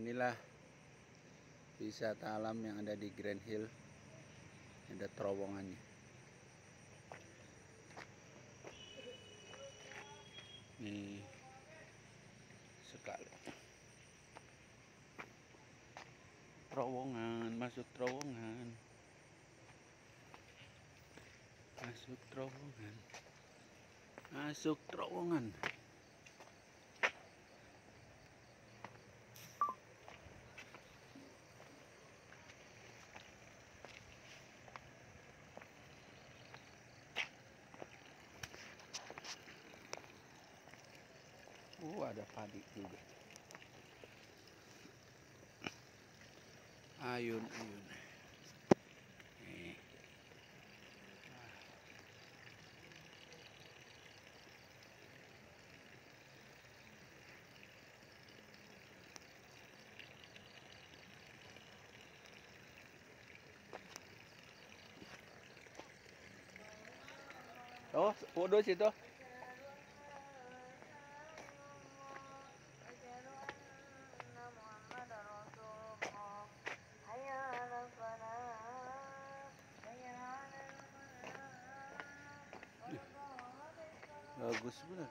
inilah wisata alam yang ada di Grand Hill. Ada terowongannya. Ini sekali. Terowongan masuk terowongan. Masuk terowongan. Masuk terowongan Oh ada padi juga. Ayun, ayun. Eh. Oh, udah situ. Bagus banget.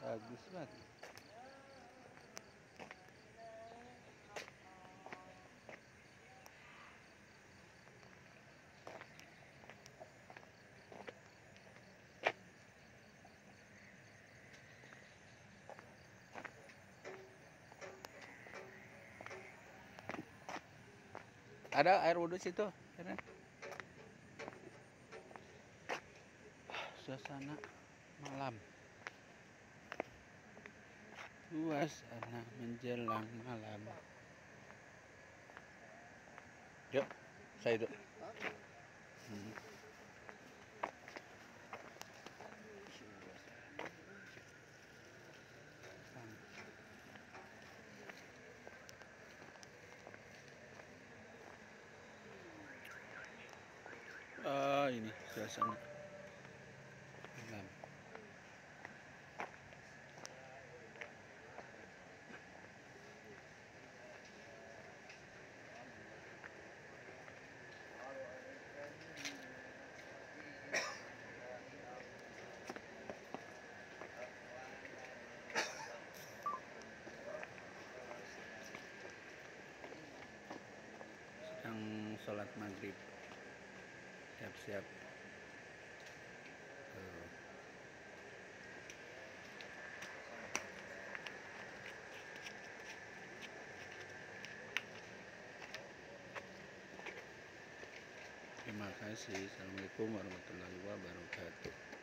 Bagus banget. Ada air wudhu situ. Keren. Suasana malam. Suasana menjelang malam. Yuk, saya itu. Hmm. Ah, ini suasana sholat maghrib siap-siap. Terima kasih. Assalamualaikum warahmatullahi wabarakatuh.